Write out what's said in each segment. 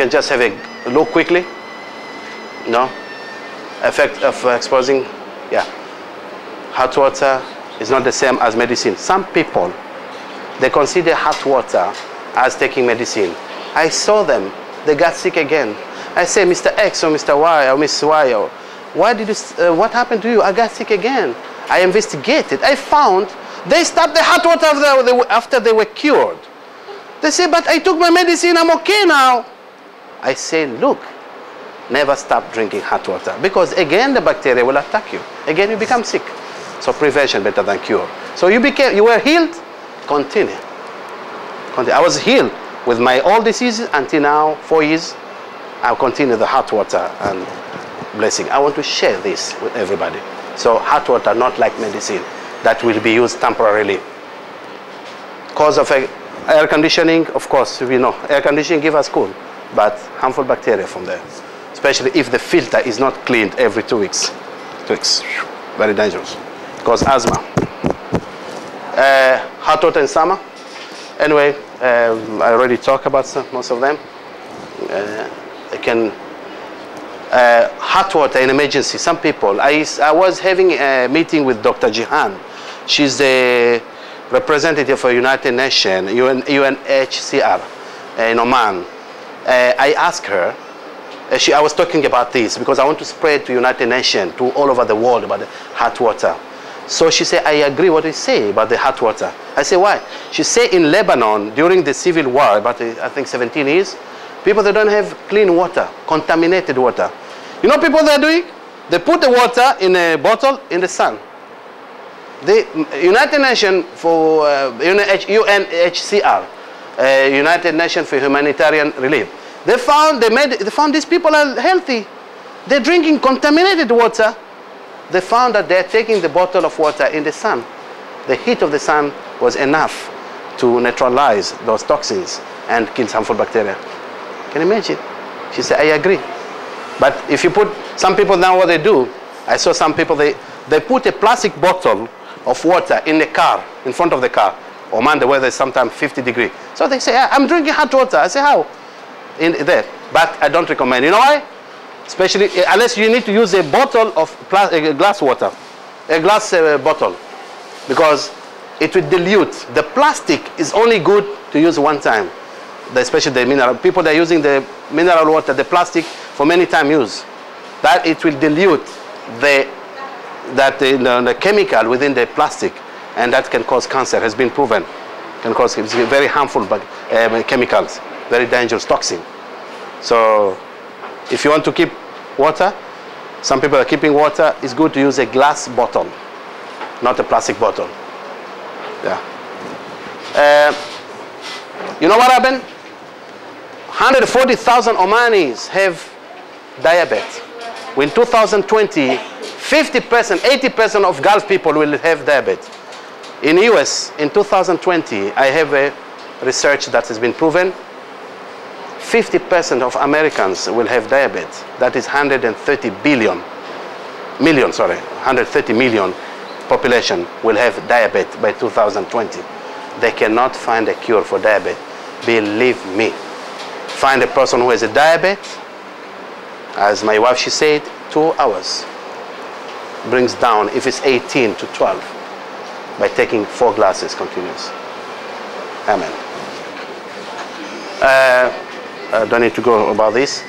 can just have a look quickly. No? Effect of exposing, yeah. Hot water is not the same as medicine. Some people, they consider hot water as taking medicine. I saw them, they got sick again. I say, Mr. X or Mr. Y or Miss Y, or, why did you, uh, what happened to you? I got sick again. I investigated. I found they stopped the hot water after they, after they were cured. They say, but I took my medicine, I'm okay now. I say, look, never stop drinking hot water because again the bacteria will attack you. Again you become sick. So prevention better than cure. So you became, you were healed, continue. continue. I was healed with my old diseases until now, four years. I'll continue the hot water and blessing. I want to share this with everybody. So hot water, not like medicine, that will be used temporarily. Cause of air conditioning, of course, we know air conditioning give us cool, but harmful bacteria from there, especially if the filter is not cleaned every two weeks. Two weeks, very dangerous. Cause asthma. Uh, hot water in summer. Anyway, um, I already talked about some, most of them. Uh, I can uh, hot water in emergency. Some people. I, I was having a meeting with Dr. Jihan. She's the representative for United Nations, UN, UNHCR in Oman. Uh, I asked her, uh, she, I was talking about this because I want to spread to United Nations, to all over the world about the hot water. So she said, I agree what you say about the hot water. I say, why? She said in Lebanon, during the civil war, about I think 17 years, people that don't have clean water, contaminated water. You know people they're doing? They put the water in a bottle in the sun. The United Nations for uh, UNHCR, uh, United Nations for Humanitarian Relief, they found they made they found these people are healthy. They're drinking contaminated water. They found that they're taking the bottle of water in the sun. The heat of the sun was enough to neutralize those toxins and kill harmful bacteria. Can you imagine? She said, I agree. But if you put, some people now what they do, I saw some people, they, they put a plastic bottle of water in the car, in front of the car. Oh man, the weather is sometimes 50 degrees. So they say, ah, I'm drinking hot water. I say, how? In there. But I don't recommend. You know why? Especially, eh, unless you need to use a bottle of a eh, eh, glass water, a glass uh, bottle. Because it will dilute. The plastic is only good to use one time. The, especially the mineral. People that are using the mineral water, the plastic, for many time use. That it will dilute the that the, chemical within the plastic and that can cause cancer has been proven. Can cause very harmful but, um, chemicals very dangerous toxin. So if you want to keep water some people are keeping water it's good to use a glass bottle not a plastic bottle. Yeah. Uh, you know what happened? 140,000 Omanis have diabetes. In 2020 50%, 80% of Gulf people will have diabetes. In US, in 2020, I have a research that has been proven 50% of Americans will have diabetes. That is 130 billion, million, sorry, 130 million population will have diabetes by 2020. They cannot find a cure for diabetes. Believe me. Find a person who has a diabetes, as my wife, she said, two hours brings down, if it's 18 to 12, by taking four glasses continuous. Amen. Uh, I don't need to go about this.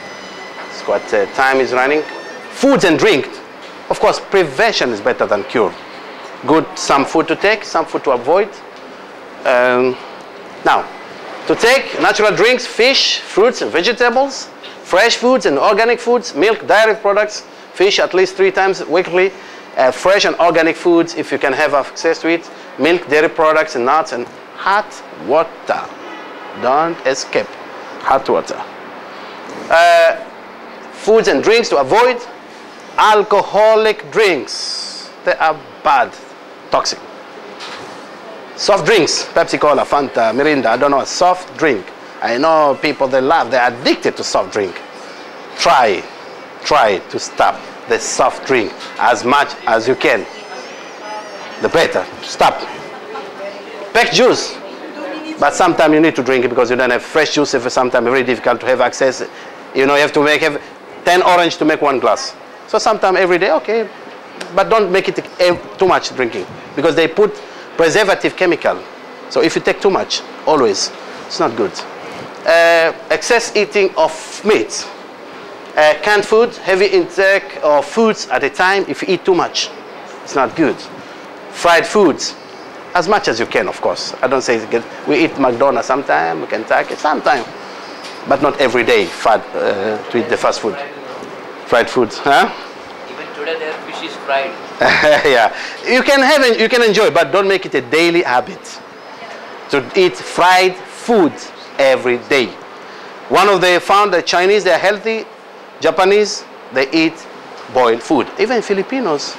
It's quite, uh, time is running. Foods and drink. Of course, prevention is better than cure. Good, some food to take, some food to avoid. Um, now, to take natural drinks, fish, fruits, and vegetables, fresh foods and organic foods, milk, dairy products, fish at least three times weekly, uh, fresh and organic foods if you can have access to it, milk, dairy products, and nuts, and hot water. Don't escape hot water. Uh, foods and drinks to avoid alcoholic drinks. They are bad, toxic. Soft drinks, Pepsi Cola, Fanta, Mirinda, I don't know, soft drink. I know people they love, they're addicted to soft drink. Try, try to stop the soft drink as much as you can. The better. Stop. Pack juice. But sometimes you need to drink it because you don't have fresh juice. If sometimes very difficult to have access, you know, you have to make have 10 orange to make one glass. So sometimes every day, okay, but don't make it too much drinking because they put preservative chemical. So if you take too much, always, it's not good. Uh, excess eating of meat, uh, canned food, heavy intake of foods at a time. If you eat too much, it's not good. Fried foods, as much as you can, of course. I don't say it's good. we eat McDonald's sometime, Kentucky sometime, but not every day. Fat, uh, to eat the fast food, fried foods, huh? Even today their fish is fried. yeah, you can have you can enjoy, but don't make it a daily habit to eat fried food every day. One of the found the Chinese they are healthy, Japanese they eat boiled food. Even Filipinos,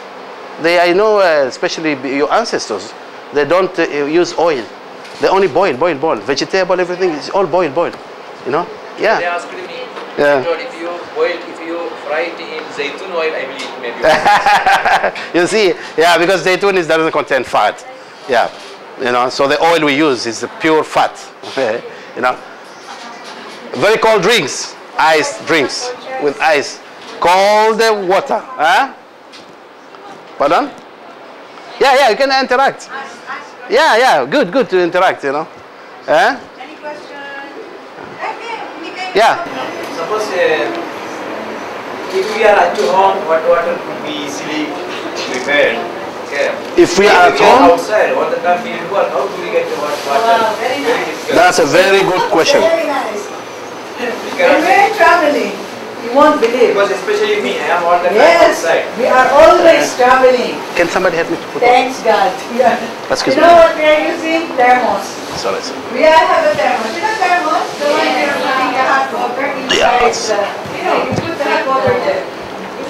they I know uh, especially your ancestors, they don't uh, use oil. They only boil, boil, boil. Vegetable, everything is all boil, boil. You know? Yeah. They asked me, Yeah. If you boil, if you fry it in zaytun oil, I will eat maybe. you see, yeah, because zaytun is doesn't contain fat. Yeah, you know, so the oil we use is the pure fat. Okay. You know, very cold drinks, iced drinks with ice, cold water. Huh? Pardon? Yeah, yeah, you can interact. Yeah, yeah, good, good to interact. You know. Huh? Any question? Okay, Yeah. Suppose uh, if we are at home, what water could be easily prepared? Okay. If we are at if home, outside, all the time we work, how do we get the hot water? Wow, very nice. difficult. that's a very good question. Very nice. We When cannot we're traveling, you won't believe. because especially me, I am all the time Yes, outside. we are always traveling. Can somebody help me to put? Thanks God. Yeah. Excuse you me. know what we are using? Thermos. Sorry, sir. We all have a thermos. You know thermos? The one you're putting the hot water inside Yes. the, you know, you put the hot water there.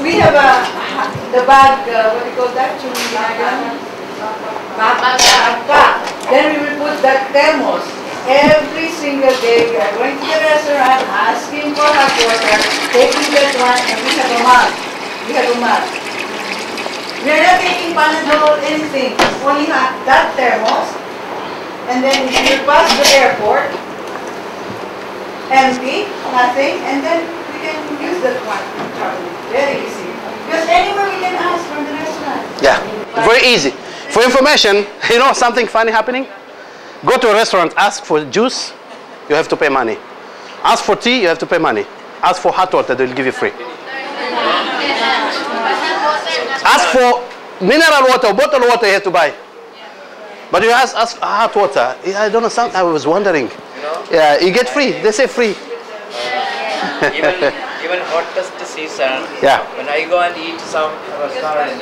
We have a, the bag, uh, what do you call that? Chumilagyan? Pack. Then we will put that thermos. Every single day we are going to the restaurant, asking for hot water, taking that one, and we have a mug. We have a mug. We are not taking Panadol, anything. Only hot, that thermos. And then you pass the airport, empty, nothing, and then we can use that one. Very easy. Because anywhere we can ask from the restaurant. Yeah, very easy. For information, you know something funny happening? Go to a restaurant, ask for juice, you have to pay money. Ask for tea, you have to pay money. Ask for hot water, they'll give you free. Ask for mineral water, bottled water, you have to buy. But you ask, ask hot water, I don't know, some, I was wondering. Yeah, you get free, they say free. even even hottest season. Yeah. When I go and eat some restaurant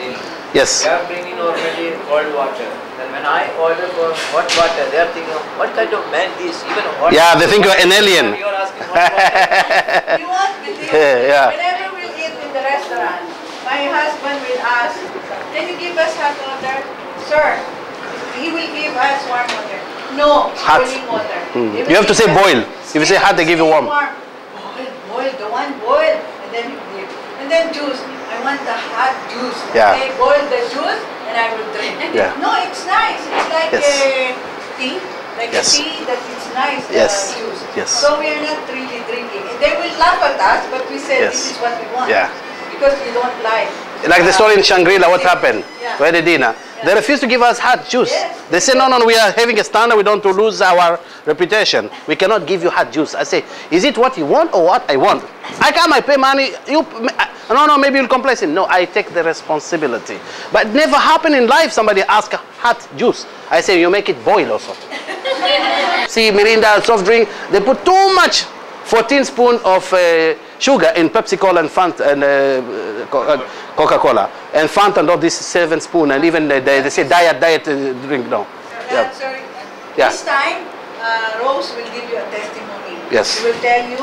Yes. they are bringing normally cold water. And when I order for hot water, they are thinking, what kind of man this? Even hot Yeah, they think you're an alien. You are asking hot water. You won't believe Yeah. Whenever we eat in the restaurant, my husband will ask, can you give us hot water? Sir, he will give us warm water. No, Hot. boiling water. Hmm. He You have to say boil. If you say hot, they give you warm. Boil, boil, the one boil, and then you give. And then juice. I want the hot juice. Yeah. Okay, boil the juice, and I will drink. Yeah. No, it's nice. It's like Yes. a tea. Like Yes. a tea that it's nice, Yes. Uh, juice. Yes. So we are not really drinking. They will laugh at us, but we say Yes. this is what we want. Yeah. Because we don't like. Like the story in Shangri-La, what happened? Yeah. Where they dinner. They refused to give us hot juice. Yes. They say, no, no, we are having a standard, we don't want to lose our reputation. We cannot give you hot juice. I say, is it what you want or what I want? I come, I pay money, you, I- no, no, maybe you'll complain. No, I take the responsibility. But it never happened in life, somebody ask hot juice. I say, you make it boil also. See, Mirinda, soft drink, they put too much 14 spoon of uh, sugar in Pepsi Cola and Fanta and uh, uh, Coca-Cola and Fanta and all this seven spoon and even they, they, say diet diet uh, drink no. Uh, Yeah. sorry. Yeah. This time, uh, Rose will give you a testimony. Yes. She will tell you,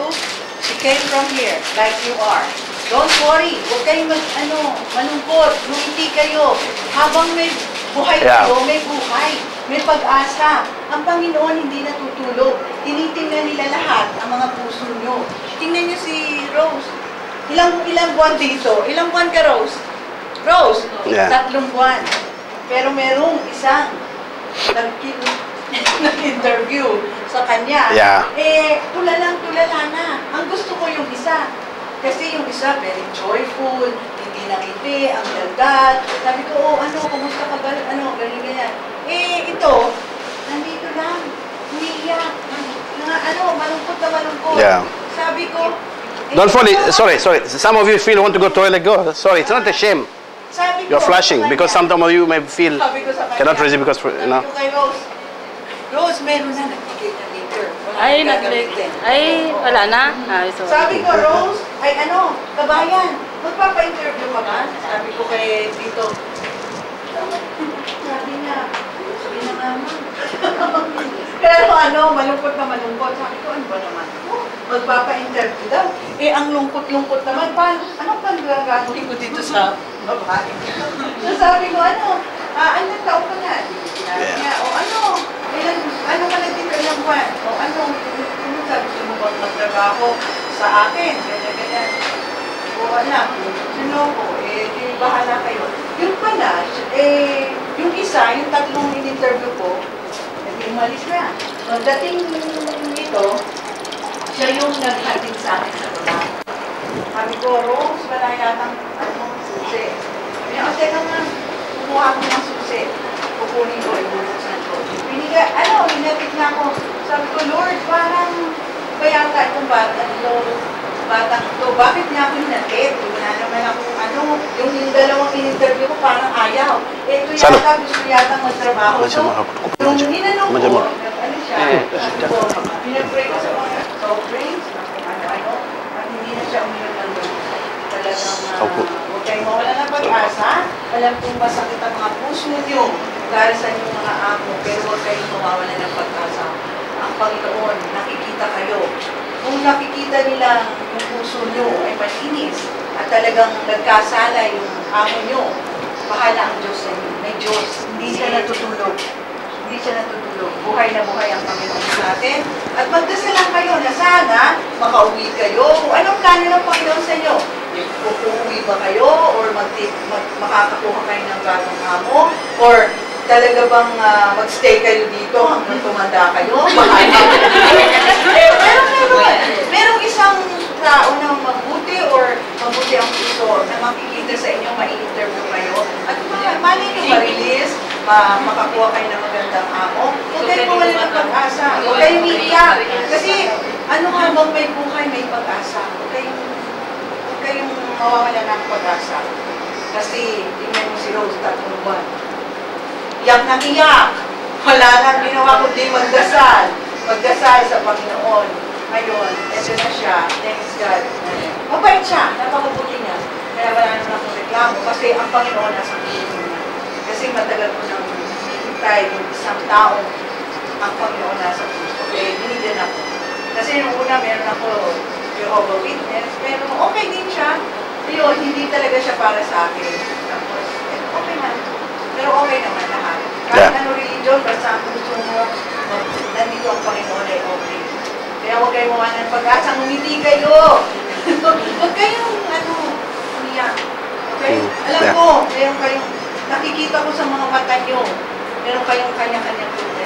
she came from here, like you are. Don't worry, huwag kayong mag, ano, malungkot, lumiti kayo. Habang may buhay Yeah. kayo, may buhay, may pag-asa. Ang Panginoon hindi natutulog. Tinitingnan nila lahat ang mga puso nyo. Tingnan nyo si Rose. Ilang, ilang buwan dito? Ilang buwan ka, Rose? Rose, Yeah. tatlong buwan. Pero merong isang nag- nag-interview sa kanya. Yeah. Eh, tulalang tulala na. Ang gusto ko yung isa. Kasi yung isa, very joyful, hindi nakiti, ang daldal. Sabi ko, oh, ano, kumusta ka ba? Ano, ganyan, ganyan. Eh, ito, nandito lang, umiiyak. Nga, ano, malungkot na malungkot. Yeah. Sabi ko, eh, Don't fall. ito, Sorry, sorry. Some of you feel want to go toilet. Go. Sorry, it's not a shame. Sabi ko, You're flashing sa because kanya, some of you may feel kanya, cannot resist because you know. Kay Rose, Rose, meron na meter. Wala Ay, nang nag gagamitin. Ay, wala na. So. Sabi ko, Rose, ay ano, kabayan, magpapa-interview ka ba? Sabi ko kay Tito. Sabi niya, sabi na naman. Pero ano, malungkot na malungkot. Sabi ko, ano ba naman? Oh, Magpapa-interview daw. Eh, ang lungkot-lungkot naman. Paano, ano pa gagawin ko dito sa babae? so sabi ko, ano, ah, anong taon ka na? Yeah. o ano, ilan, ano ka nagtita ng buwan? O ano, ano sabi mo bang magtrabaho sa akin? Ganyan, ganyan. O wala, sino ko, eh, di bahala kayo. Yung pala, eh, isa, yung tatlong in-interview ko, nag umalis na. Pagdating nito, siya yung naghatid sa akin sa baba. Sabi ko, Rose, wala yatang ano, susi. Niya, "O, teka nga, kumuha ko ng susi. Kukunin ko, ibubuksan ko. Binigay, ano, hinatid na ako. Sabi ko, Lord, parang ba yata itong bata, ito, batang ito, bakit niya ako hinatid? Wala naman ako, ano, yung, yung dalawang in-interview ko, parang ayaw. Eh, ito Salo. yata, gusto yata magtrabaho. So, siya. ninanong ko, ano siya, pinag-pray ko sa mga soft drinks, ano-ano, at hindi na siya uminom ng gamot. Talagang, uh, huwag mawala ng pag-asa. Alam kong masakit ang mga puso niyo dahil sa inyong mga amo, pero huwag kayong mawawala ng pag-asa. Ang Panginoon, nakikita kayo. Kung nakikita nila yung puso niyo ay malinis at talagang nagkasala yung amo niyo, bahala ang Diyos sa inyo. May Diyos. Hindi siya natutulog. Hindi siya natutulog. Buhay na buhay ang Panginoon sa atin. At magdasal lang kayo na sana makauwi kayo. Kung anong plano ng Panginoon sa inyo. Uuwi ba kayo or mag, mag, makakakuha kayo ng bagong amo or talaga bang ah, magstay kayo dito hanggang tumanda kayo? Bahala. eh, pero meron, merong isang tao na mabuti or mabuti ang puso na makikita sa inyo, ma-interview kayo. At ma- mali nyo ma-release, ma makakuha kayo ng magandang amo. Huwag kayong mawala ng pag-asa. Huwag kayong iiyak. Kasi ano habang may buhay, may pag-asa. Huwag kayong, huwag kayong mawawala ng pag-asa. Kasi, tingnan mo si Rose, tatlong buwan. Iyak na iyak. Wala nang ginawa kundi magdasal. Magdasal sa Panginoon. Ngayon, eto na siya. Thanks God. Mabait siya. Napakabuti niya. Kaya wala naman akong reklamo. Kasi ang Panginoon nasa niya. Kasi matagal ko nang hinihintay yung isang tao ang Panginoon nasa puso. Eh, binigyan ako. Kasi nung una, meron ako Jehovah Witness. Pero okay din siya. Yun, hindi talaga siya para sa akin. Tapos, eh, okay na. Pero okay naman lahat. Kahit Yeah. ano religion, basta ang gusto mo, nandito ang Panginoon ay okay. Kaya huwag kayong mawala ng pag-asa, ngumiti kayo. huwag kayong, ano, umiyak. Okay? Alam yeah. ko, meron kayong, nakikita ko sa mga mata nyo, meron kayong kanya-kanyang